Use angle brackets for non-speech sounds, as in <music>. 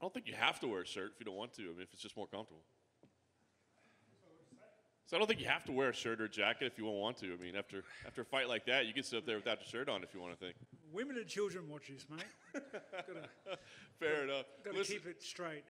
I don't think you have to wear a shirt if you don't want to. I mean, if it's just more comfortable. So I don't think you have to wear a shirt or a jacket if you don't want to. I mean, after after a fight like that, you can sit up there without your shirt on if you want to think. Women and children watch this, mate. <laughs> gotta Fair enough. gotta keep it straight.